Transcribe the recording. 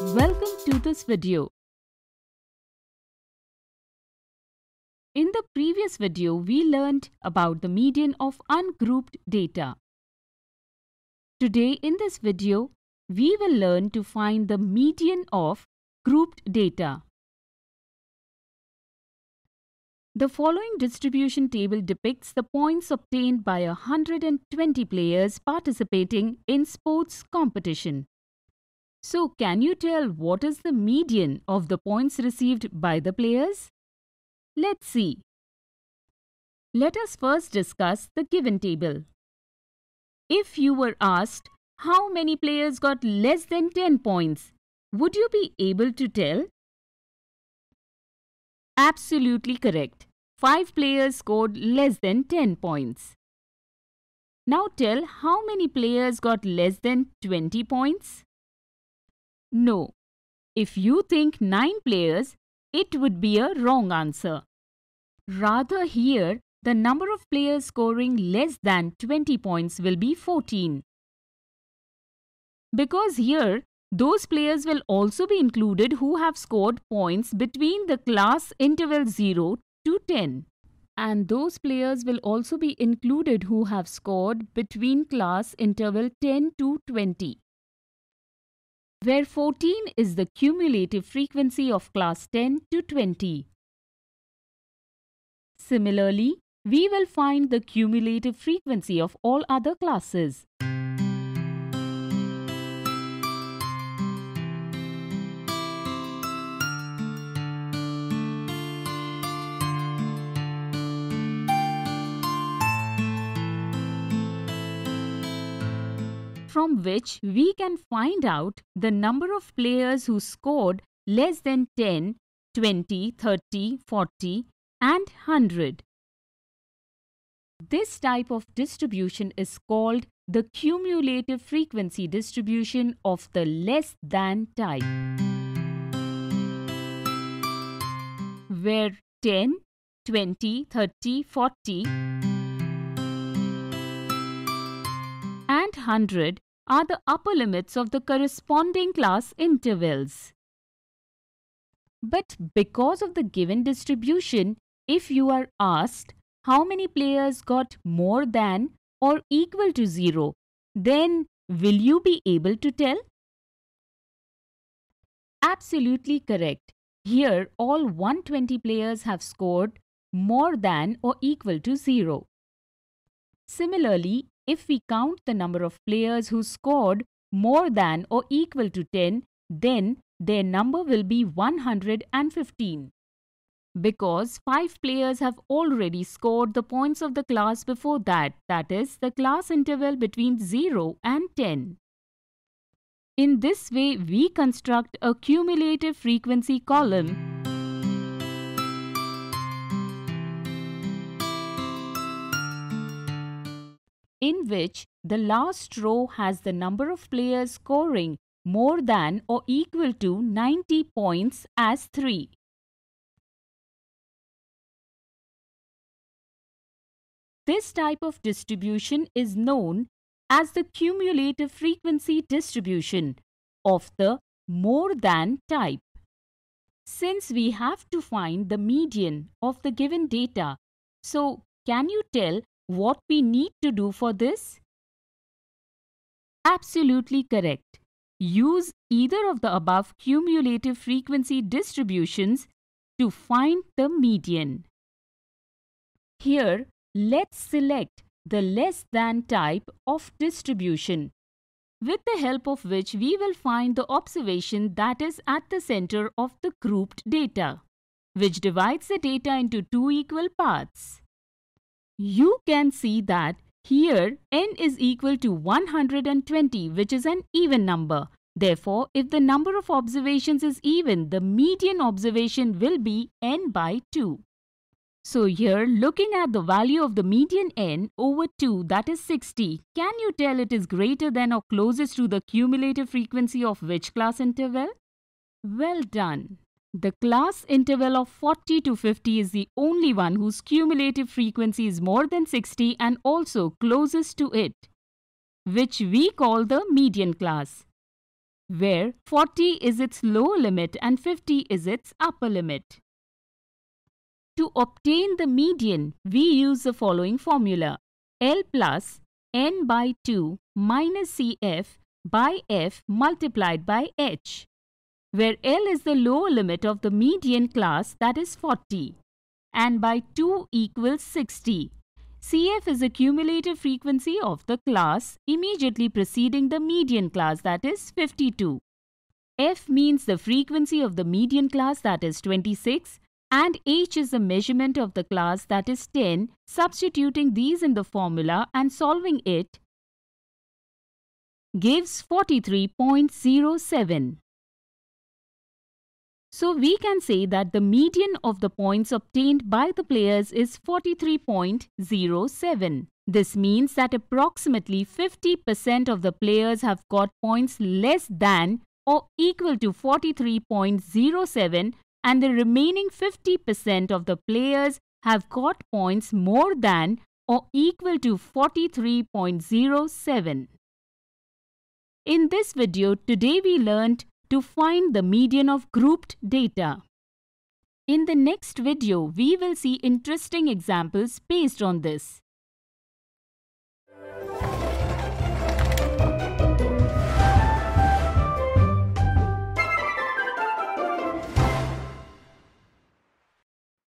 this video. In the previous video, we learned about the median of ungrouped data. Today in this video, we will learn to find the median of grouped data. The following distribution table depicts the points obtained by 120 players participating in sports competition. So, can you tell what is the median of the points received by the players? Let's see. Let us first discuss the given table. If you were asked how many players got less than 10 points, would you be able to tell? Absolutely correct. 5 players scored less than 10 points. Now tell how many players got less than 20 points? No. If you think 9 players, it would be a wrong answer. Rather here, the number of players scoring less than 20 points will be 14. Because here, those players will also be included who have scored points between the class interval 0 to 10. And those players will also be included who have scored between class interval 10 to 20 where 14 is the cumulative frequency of class 10 to 20. Similarly, we will find the cumulative frequency of all other classes. From which we can find out the number of players who scored less than 10, 20, 30, 40 and 100. This type of distribution is called the cumulative frequency distribution of the less than type. Where 10, 20, 30, 40 and 100 are the upper limits of the corresponding class intervals. But because of the given distribution, if you are asked how many players got more than or equal to 0, then will you be able to tell? Absolutely correct. Here, all 120 players have scored more than or equal to 0. Similarly, if we count the number of players who scored more than or equal to 10, then their number will be 115. Because 5 players have already scored the points of the class before that, that is, the class interval between 0 and 10. In this way, we construct a cumulative frequency column in which the last row has the number of players scoring more than or equal to 90 points as 3. This type of distribution is known as the cumulative frequency distribution of the more than type. Since we have to find the median of the given data, so can you tell what we need to do for this? Absolutely correct. Use either of the above cumulative frequency distributions to find the median. Here, let's select the less than type of distribution, with the help of which we will find the observation that is at the center of the grouped data, which divides the data into two equal parts. You can see that here n is equal to 120 which is an even number. Therefore, if the number of observations is even, the median observation will be n by 2. So here, looking at the value of the median n over 2 that is 60, can you tell it is greater than or closest to the cumulative frequency of which class interval? Well done. The class interval of 40 to 50 is the only one whose cumulative frequency is more than 60 and also closest to it, which we call the median class. where 40 is its lower limit and 50 is its upper limit. To obtain the median, we use the following formula. L plus n by 2 minus Cf by f multiplied by h, where L is the lower limit of the median class that is 40 and by 2 equals 60. CF is the cumulative frequency of the class immediately preceding the median class that is 52. F means the frequency of the median class that is 26 and H is the measurement of the class that is 10. Substituting these in the formula and solving it gives 43.07. So we can say that the median of the points obtained by the players is 43.07. This means that approximately 50% of the players have got points less than or equal to 43.07 and the remaining 50% of the players have got points more than or equal to 43.07. In this video, today we learned to find the median of grouped data. In the next video, we will see interesting examples based on this.